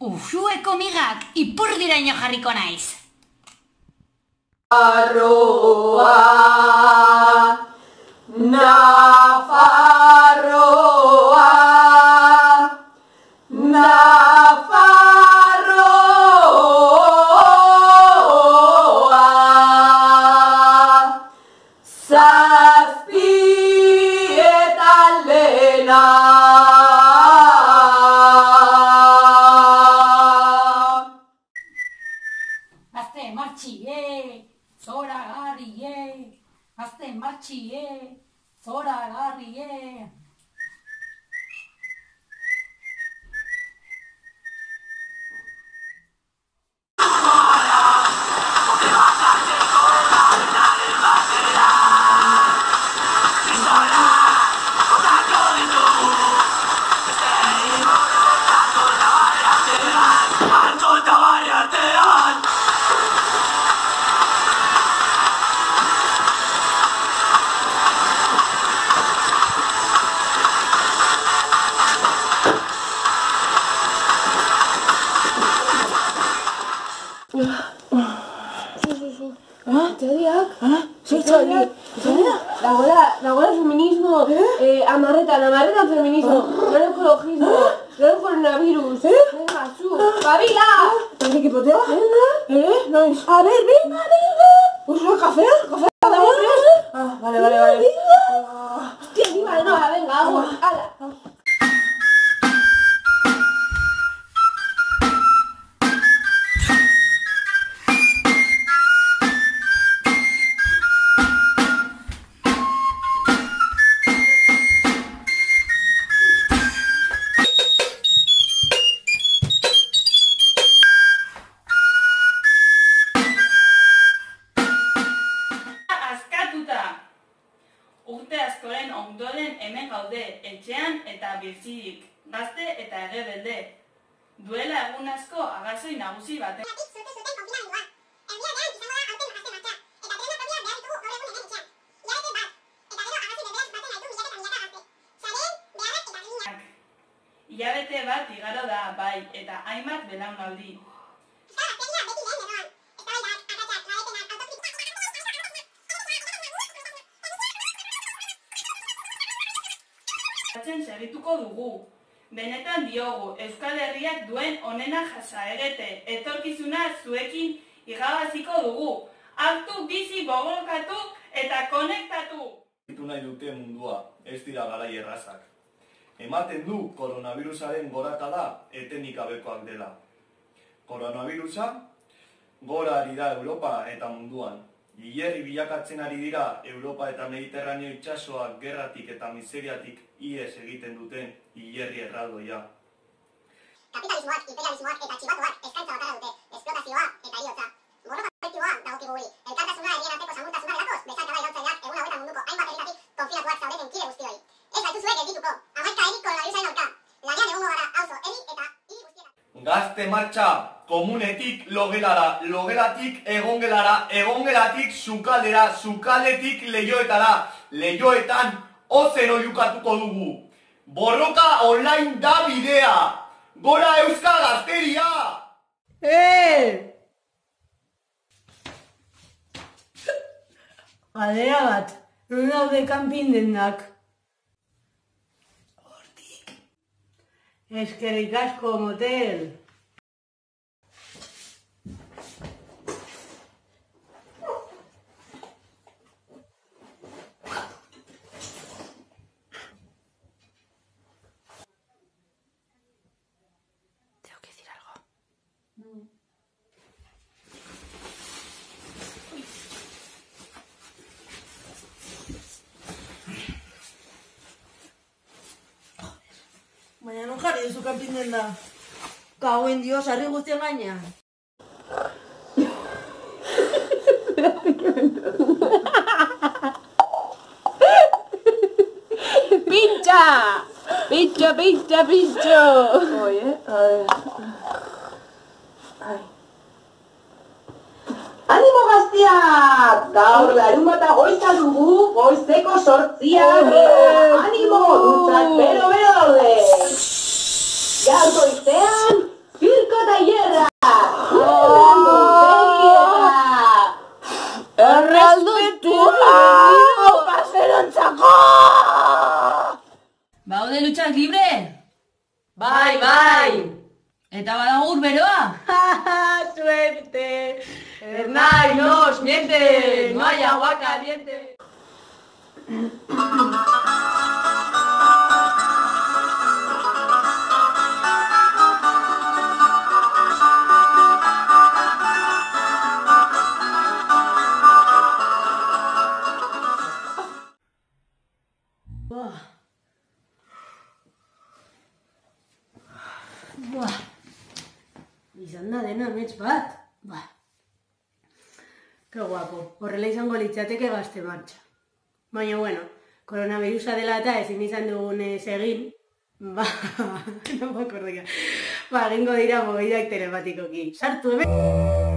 Uxueko migak ipurdiraino jarriko naiz. Arroa, ¿Ah? ¿Ah? Sí, sí, sí. ¿Ah? La abuela, la feminismo, eh? eh amarretan, amarretan feminismo, gero ah? ekologismo, gero ah? coronavirus, eh? Venga, zu. ¿Eh? A kafea? Kafea? Gaude, etxean eta bizirik, gazte eta egebelde. Duela egun asko agazoi nagusi batek. Ilabete bat igaro da, bai, eta hainbat belaunaldi. Batzen segituko dugu. Benetan diogu, Euskal Herriak duen onena jasaerete, etorkizuna zuekin igabaziko dugu. Hartu bizi gogolkatu eta konektatu. Ditu nahi dute mundua, ez dira garai errazak. Ematen du koronavirusaren gorakada etenik gabekoak dela. Koronavirusa gora ari da Europa eta munduan. Hilerri bilakatzen ari dira Europa eta Mediterraneo itsasoak gerratik eta miseriatik ies egiten duten hilerri erraldoia. Kapitalismoak, imperialismoak eta txibatuak eskaintza bakarra dute, esplotazioa eta heriotza. Borroka kolektiboa dagokigu guri. Elkartasuna herrien arteko samurtasuna delakoz, bezarka bai egun hauetan munduko hainbat herritatik konfinatuak zaudeten kide guztioi. Ez gaituzue geldituko, hamaika erik koronavirusaren aurka. Lanean egongo gara, auzo, herri eta hiri guztietan. Gazte martxa, komunetik logelara, logelatik egongelara, egongelatik sukaldera, sukaldetik leioetara, leioetan ozen oiukatuko dugu. Borroka online da bidea, gora euska gazteria! Eh! Galdera bat, non daude kanpin denak? Hortik. Eskerrik asko, motel. Baina non jarri duzu kanpin denda? Kauen dios, harri guztien gainean. Pintxa! Pintxo, pintxo, pintxo! Oye, a ver. Ai. Animo gaztiak! Gaur larun bata goiza dugu, goizeko sortziak. Animo, dutzak bero-bero daude. Gaur goizean, zirko tailerra! Erraldo, begieta! Errespetua! Paserontzako! Baude lutxak libre? Bai, bai! Eta badago ur beroa? ¡Suerte! Hernán, nos miente, no hay agua caliente. Dena, mets bat. Buah. Ke guapo, horrela izango litzateke gazte martxa. Baina, bueno, koronavirusa dela eta ezin izan dugunez egin, ba, no me acuerdo ya. Ba, egingo dira mobidak telepatikoki. Sartu hemen!